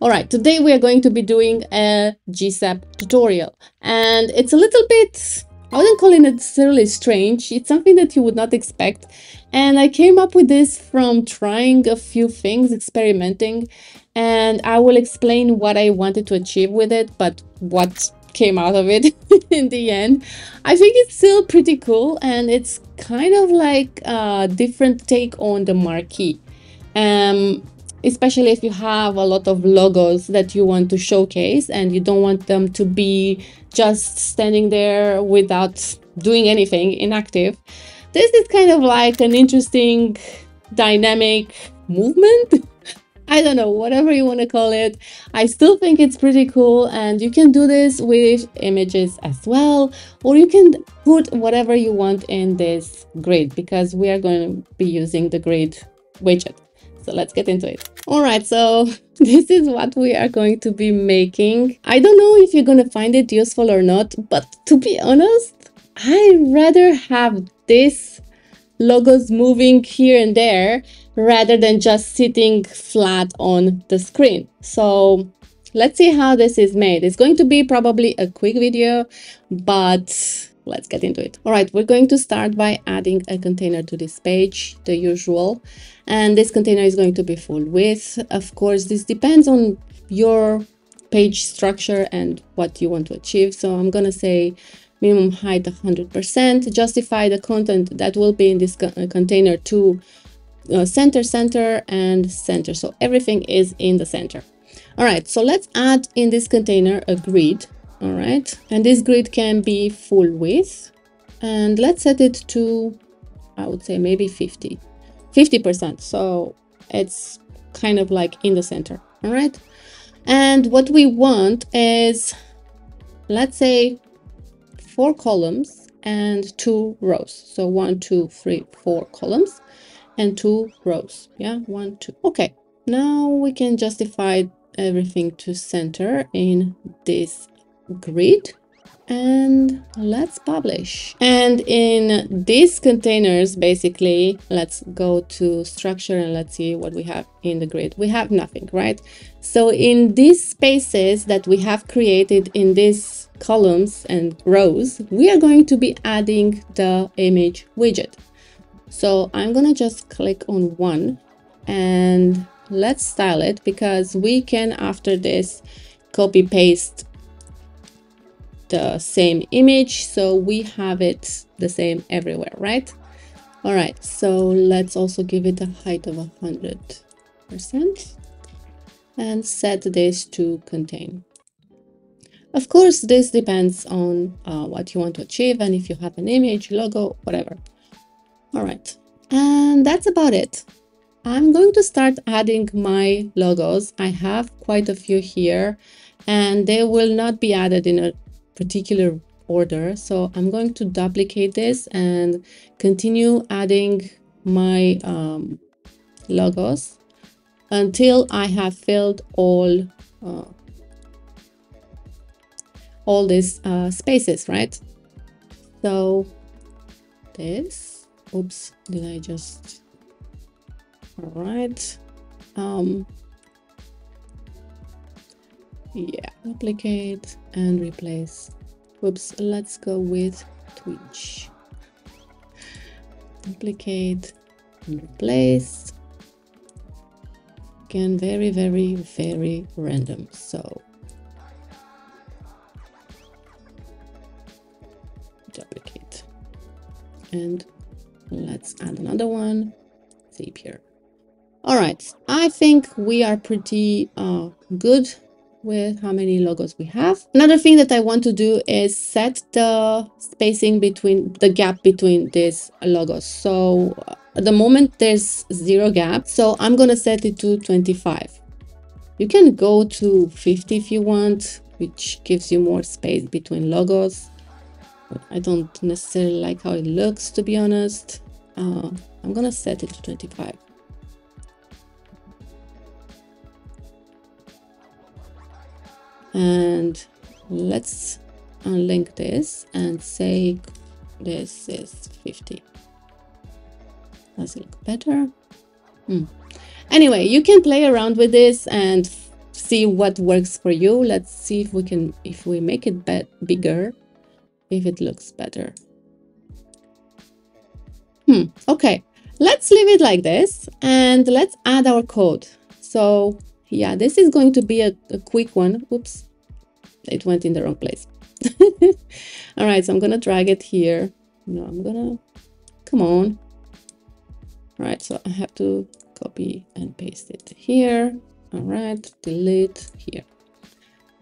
All right, today we are going to be doing a GSAP tutorial and it's a little bit, I wouldn't call it necessarily strange. It's something that you would not expect. And I came up with this from trying a few things, experimenting, and I will explain what I wanted to achieve with it, but what came out of it in the end. I think it's still pretty cool and it's kind of like a different take on the marquee. Um, especially if you have a lot of logos that you want to showcase and you don't want them to be just standing there without doing anything inactive. This is kind of like an interesting dynamic movement. I don't know, whatever you want to call it. I still think it's pretty cool and you can do this with images as well or you can put whatever you want in this grid because we are going to be using the grid widget. So let's get into it. All right, so this is what we are going to be making. I don't know if you're to find it useful or not, but to be honest, I rather have this logos moving here and there rather than just sitting flat on the screen. So let's see how this is made. It's going to be probably a quick video, but let's get into it. All right, we're going to start by adding a container to this page, the usual. And this container is going to be full width. Of course, this depends on your page structure and what you want to achieve. So I'm going to say minimum height 100%, justify the content that will be in this co uh, container to uh, center, center, and center. So everything is in the center. All right, so let's add in this container a grid all right. And this grid can be full width. And let's set it to i would say maybe 50 50 percent. So it's kind of like in the center. All right. And what we want is let's say four columns and two rows. So one two three four columns and two rows. Yeah one two. Okay. Now we can justify everything to center in this grid and let's publish. And in these containers basically let's go to structure and let's see what we have in the grid. We have nothing right? So in these spaces that we have created in these columns and rows we are going to be adding the image widget. So i'm gonna just click on one and let's style it because we can after this copy paste the same image so we have it the same everywhere right? All right so let's also give it a height of a hundred percent and set this to contain. Of course this depends on uh, what you want to achieve and if you have an image logo whatever. All right and that's about it. I'm going to start adding my logos. I have quite a few here and they will not be added in a particular order. So I'm going to duplicate this and continue adding my um, logos until I have filled all uh, all these uh, spaces, right? So this, oops, did I just, all right. Um, yeah duplicate and replace. Oops, let's go with twitch. Duplicate and replace. Again very very very random so. Duplicate. And let's add another one. Zapier. All right i think we are pretty uh, good with how many logos we have. Another thing that I want to do is set the spacing between the gap between these logos. So at the moment there's zero gap. So I'm going to set it to 25. You can go to 50 if you want, which gives you more space between logos. But I don't necessarily like how it looks, to be honest. Uh, I'm going to set it to 25. And let's unlink this and say this is 50 does it look better hmm. anyway you can play around with this and see what works for you. Let's see if we can, if we make it bigger, if it looks better. Hmm, okay. Let's leave it like this and let's add our code. So yeah, this is going to be a, a quick one. Oops, it went in the wrong place. All right, so I'm gonna drag it here. No, I'm gonna, come on. All right, so I have to copy and paste it here. All right, delete here.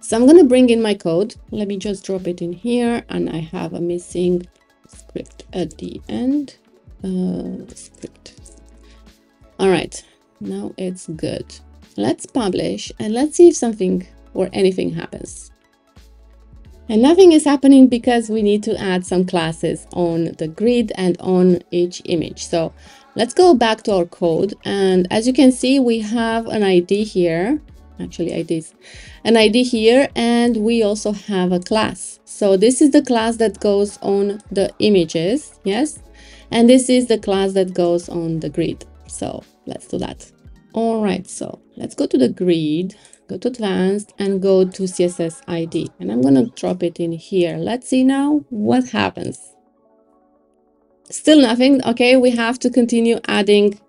So I'm gonna bring in my code. Let me just drop it in here and I have a missing script at the end. Uh, script. All right, now it's good. Let's publish and let's see if something or anything happens. And nothing is happening because we need to add some classes on the grid and on each image. So let's go back to our code. And as you can see, we have an ID here, actually IDs, an ID here, and we also have a class. So this is the class that goes on the images, yes? And this is the class that goes on the grid. So let's do that. All right, so let's go to the grid, go to advanced and go to CSS ID. And I'm gonna drop it in here. Let's see now what happens. Still nothing. Okay, we have to continue adding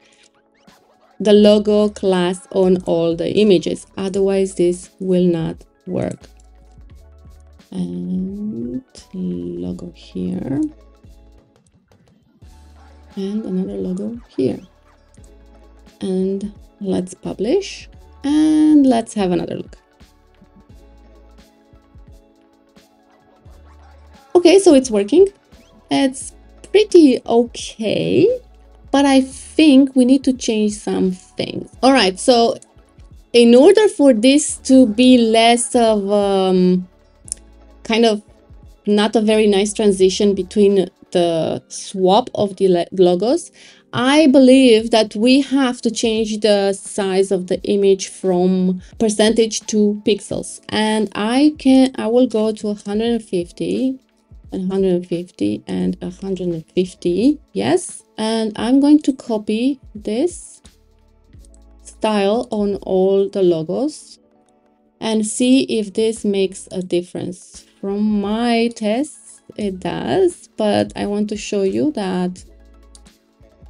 the logo class on all the images. Otherwise, this will not work. And logo here. And another logo here. And Let's publish and let's have another look. Okay, so it's working. It's pretty okay, but I think we need to change some things. All right, so in order for this to be less of um, kind of not a very nice transition between the swap of the logos, I believe that we have to change the size of the image from percentage to pixels. And I can, I will go to 150 and 150 and 150. Yes. And I'm going to copy this style on all the logos and see if this makes a difference. From my tests, it does, but I want to show you that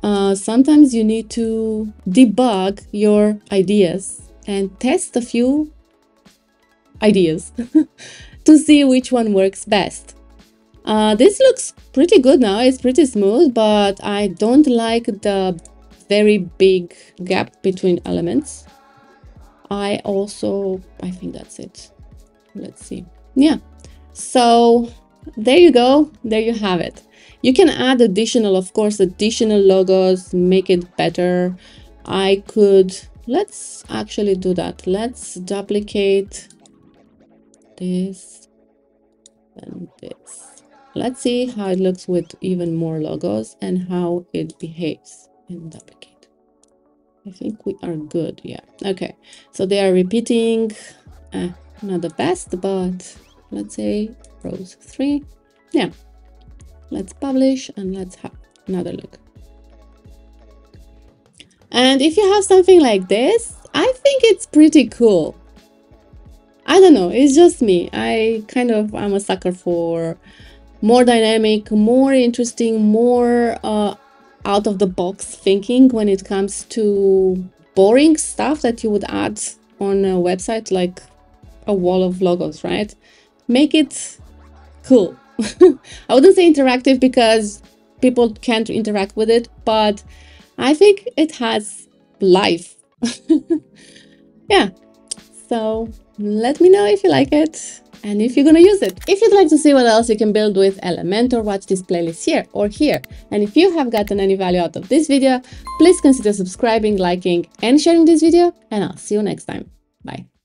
uh, sometimes you need to debug your ideas and test a few ideas to see which one works best. Uh, this looks pretty good now, it's pretty smooth, but I don't like the very big gap between elements. I also, I think that's it. Let's see. Yeah, so there you go, there you have it. You can add additional, of course, additional logos, make it better. I could, let's actually do that. Let's duplicate this and this. Let's see how it looks with even more logos and how it behaves in duplicate. I think we are good. Yeah. Okay. So they are repeating, uh, not the best, but let's say rows three. Yeah. Let's publish and let's have another look. And if you have something like this, I think it's pretty cool. I don't know, it's just me. I kind of, I'm a sucker for more dynamic, more interesting, more uh, out of the box thinking when it comes to boring stuff that you would add on a website like a wall of logos, right? Make it cool. I wouldn't say interactive because people can't interact with it, but I think it has life. yeah. So let me know if you like it and if you're gonna use it. If you'd like to see what else you can build with Elementor, watch this playlist here or here. And if you have gotten any value out of this video, please consider subscribing, liking, and sharing this video, and I'll see you next time. Bye.